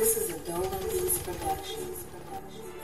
This is a Dolan productions production.